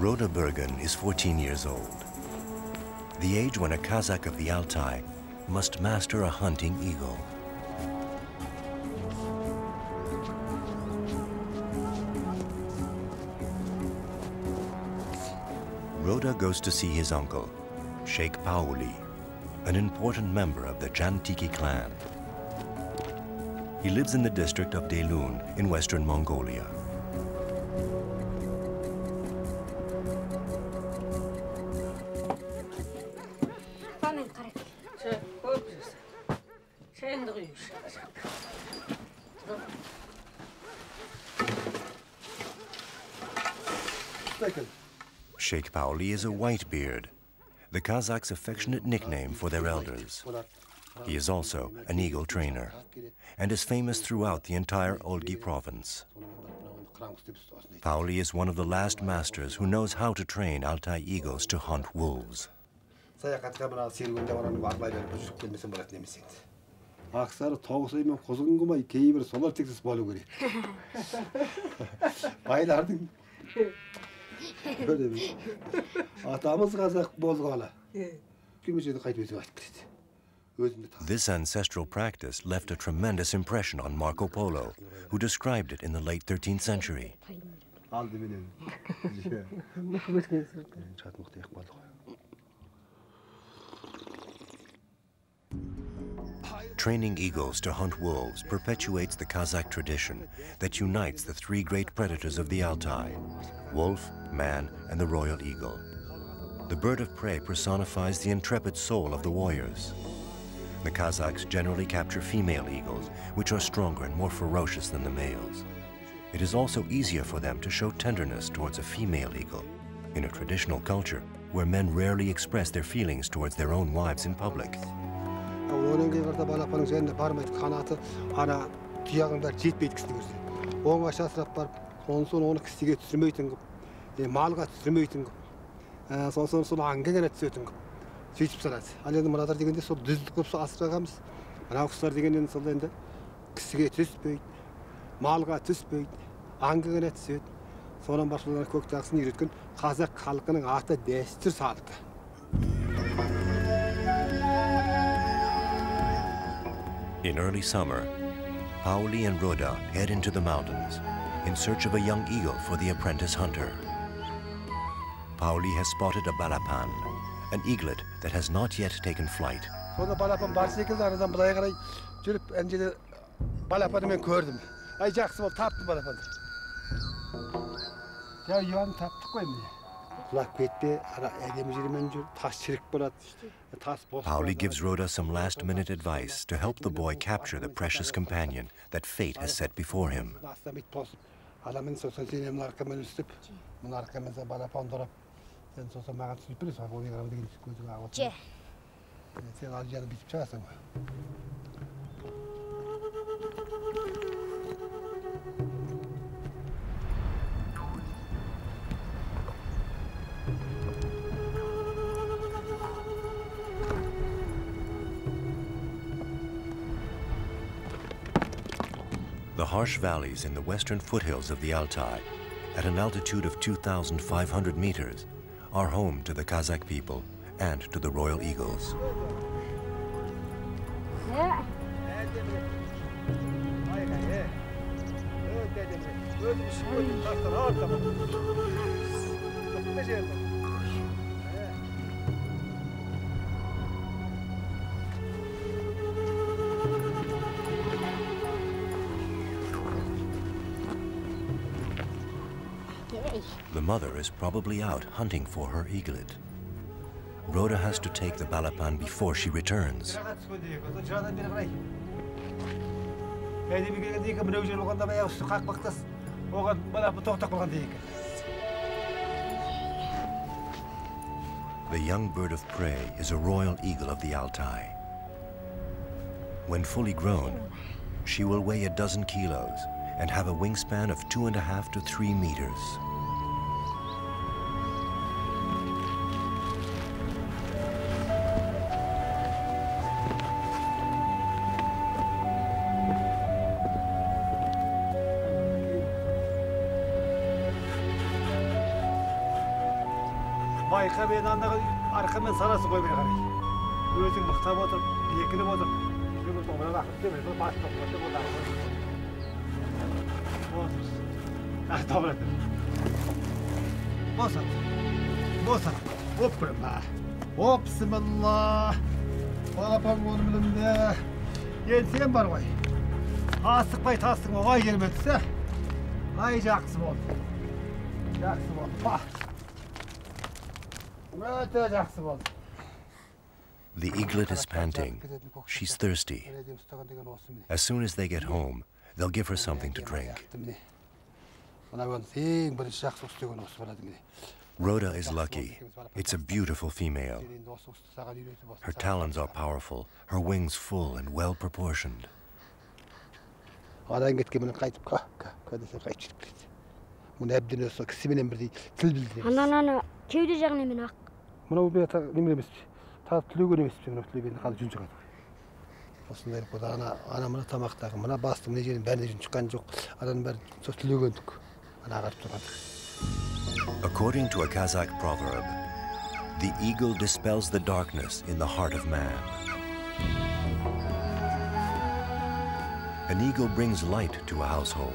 Roda Bergen is 14 years old. The age when a Kazakh of the Altai must master a hunting eagle. Roda goes to see his uncle, Sheikh Pauli, an important member of the Jantiki clan. He lives in the district of Delun in western Mongolia. Sheikh Pauli is a whitebeard, the Kazakhs' affectionate nickname for their elders. He is also an eagle trainer and is famous throughout the entire Olgi province. Pauli is one of the last masters who knows how to train Altai eagles to hunt wolves. аксары тоғыз мен козунгумай кейбір солар тексіз болу керек байлардың атамыз қазақ болғалы күймешеде қайтып өтіп айтып кетеді This ancestral practice left a tremendous impression on Marco Polo, who described it in the late 13th century. Training eagles to hunt wolves perpetuates the Kazakh tradition that unites the three great predators of the Altai wolf, man, and the royal eagle. The bird of prey personifies the intrepid soul of the warriors. The Kazakhs generally capture female eagles, which are stronger and more ferocious than the males. It is also easier for them to show tenderness towards a female eagle. In a traditional culture, where men rarely express their feelings towards their own wives in public, онан қарда балапанның жеріне бармайды қанаты ана тұяғының бәрі жетпейді кісінің өзіне оңаша асырап барып соны соң оны кісіге түсірмейтін қылып малға түсірмейтін қылып сосын сол аңға түсетін қылып сөйтіп салады ал енді мыналар дегенде сол дүздік қылып асырағанбыз. Мынау құстар деген енді сол енді кісіге түспейді малға түспейді аңға ғана түседі. Содан бастап көк жақсын үйреткен қазақ халқының аты дәстүр салты. In early summer, Pauli and Rhoda head into the mountains in search of a young eagle for the apprentice hunter. Pauli has spotted a balapan, an eaglet that has not yet taken flight. Sonra balapan Pauli gives Rhoda some last minute advice to help the boy capture the precious companion that fate has set before him. Harsh valleys in the western foothills of the Altai, at an altitude of 2,500 meters, are home to the Kazakh people and to the royal eagles. The mother is probably out hunting for her eaglet. Rhoda has to take the balapan before she returns. The young bird of prey is a royal eagle of the Altai. When fully grown, she will weigh a dozen kilos and have a wingspan of two and a half to three meters. Байқа мен андағы арқамен саласың ғой бері қарай. Өзің мықтап отырып бекініп отырып босат босат. Оп күрім оп бісмілла балапан көңілімде енді сен бар ғой. Асықпай тастың оңай келмеді ай жақсы болды. Жақсы болды. The eaglet is panting. She's thirsty. As soon as they get home, they'll give her something to drink. Rhoda is lucky. It's a beautiful female. Her talons are powerful, her wings full and well proportioned адан кеткен қайтып ка ка ка десе қайтып жүріп кетеді мұны әбден осы кісіменен бірдей тіл білдіреміз ананы кеуде жағын немен ақ мынау неме емес тағы түлеген емес мынау түлегенде қазір жүн шығады осындай болды ана ана мына тамақтағы мына бастың мына жерінің бәрінде жүн шыққан жоқ ананың бәрі сол түлегендік ана ағарып тұрған According to a Kazakh proverb, the eagle dispels the darkness in the heart of man. An eagle brings light to a household.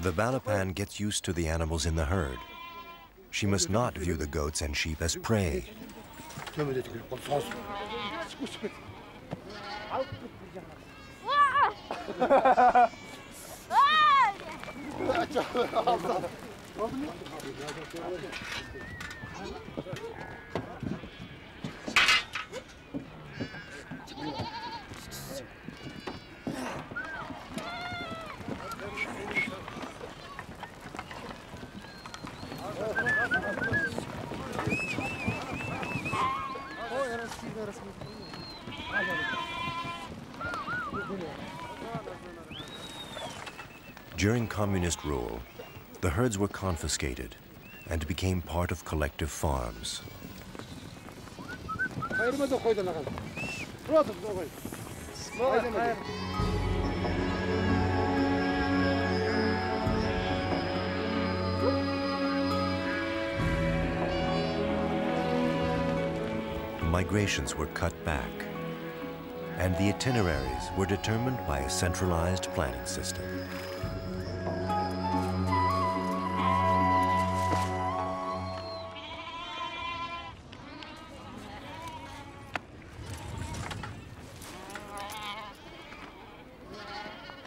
The Balapan gets used to the animals in the herd. She must not view the goats and sheep as prey. During communist rule, the herds were confiscated and became part of collective farms. Migrations were cut back, and the itineraries were determined by a centralized planning system.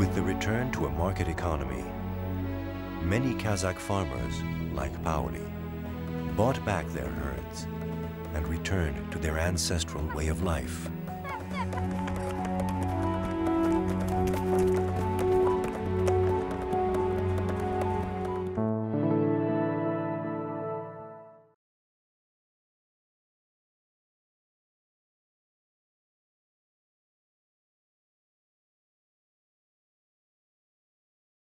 With the return to a market economy, many Kazakh farmers, like Pauli, bought back their herds and returned to their ancestral way of life.